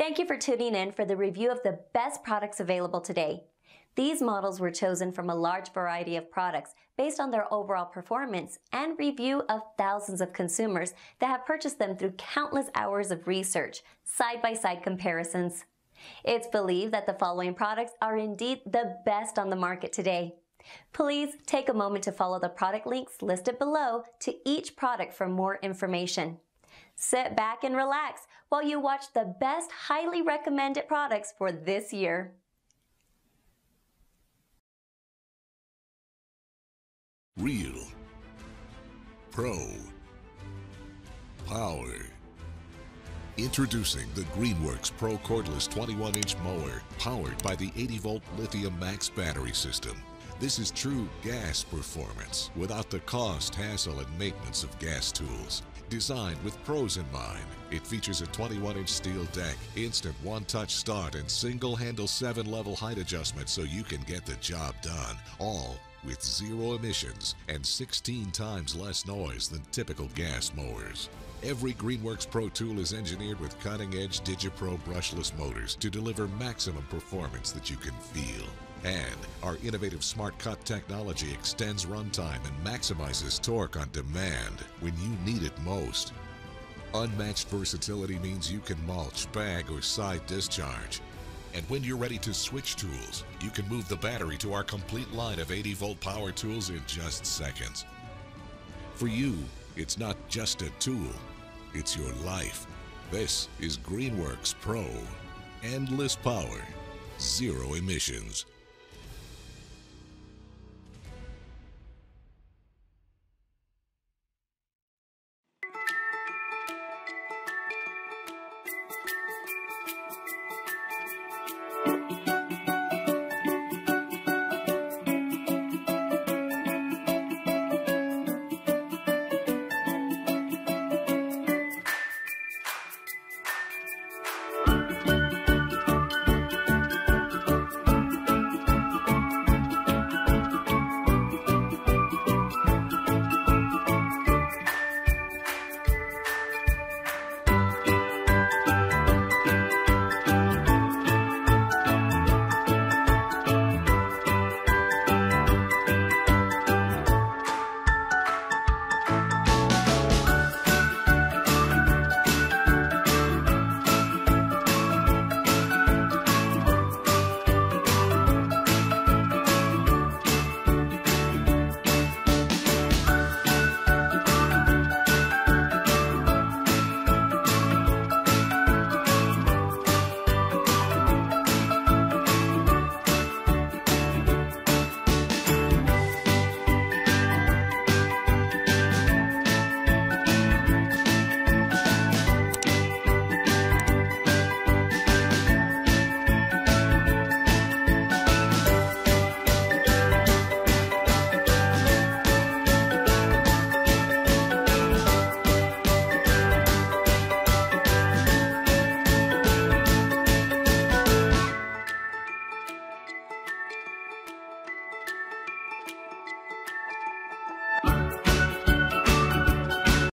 Thank you for tuning in for the review of the best products available today. These models were chosen from a large variety of products based on their overall performance and review of thousands of consumers that have purchased them through countless hours of research, side-by-side comparisons. It's believed that the following products are indeed the best on the market today. Please take a moment to follow the product links listed below to each product for more information. Sit back and relax while you watch the best highly recommended products for this year. Real. Pro. Power. Introducing the Greenworks Pro Cordless 21-inch mower, powered by the 80-volt lithium max battery system. This is true gas performance without the cost, hassle, and maintenance of gas tools. Designed with pros in mind, it features a 21-inch steel deck, instant one-touch start, and single-handle 7-level height adjustment so you can get the job done, all with zero emissions and 16 times less noise than typical gas mowers. Every Greenworks Pro tool is engineered with cutting-edge DigiPro brushless motors to deliver maximum performance that you can feel. And our innovative Smart Cut technology extends runtime and maximizes torque on demand when you need it most. Unmatched versatility means you can mulch, bag, or side discharge. And when you're ready to switch tools, you can move the battery to our complete line of 80 volt power tools in just seconds. For you, it's not just a tool, it's your life. This is Greenworks Pro. Endless power, zero emissions.